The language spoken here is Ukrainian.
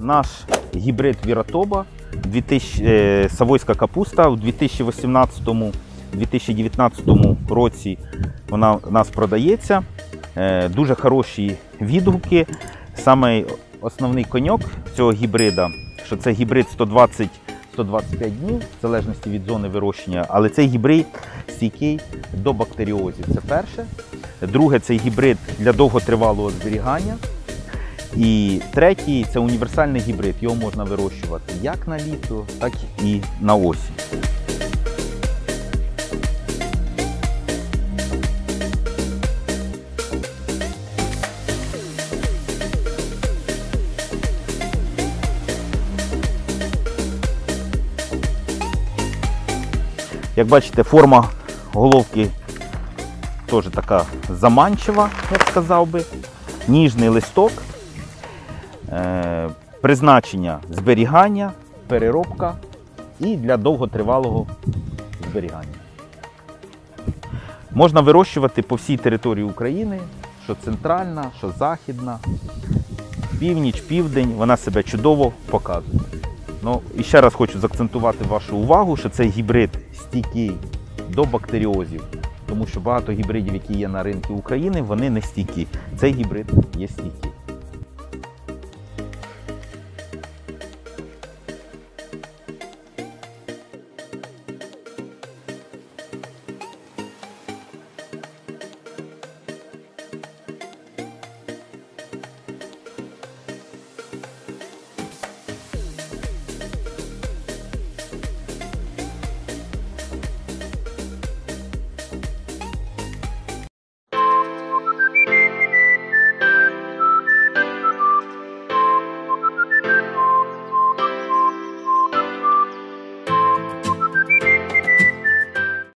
наш гібрид Віратоба 2000, е, Савойська капуста у 2018-2019 році вона у нас продається. Е, Дуже хороші відгуки. Саме основний коньок цього гібрида, що це гібрид 120 125 днів, в залежності від зони вирощення, але цей гібрид стійкий до бактеріозів. Це перше. Друге, цей гібрид для довготривалого зберігання. І третій це універсальний гібрид. Його можна вирощувати як на літо, так і на осінь. Як бачите, форма головки теж така заманчива, я б сказав би. Ніжний листок, призначення зберігання, переробка і для довготривалого зберігання. Можна вирощувати по всій території України, що центральна, що західна, північ, південь, вона себе чудово показує. Ну, і ще раз хочу заакцентувати вашу увагу, що цей гібрид стійкий до бактеріозів, тому що багато гібридів, які є на ринку України, вони не стійкі. Цей гібрид є стійкий.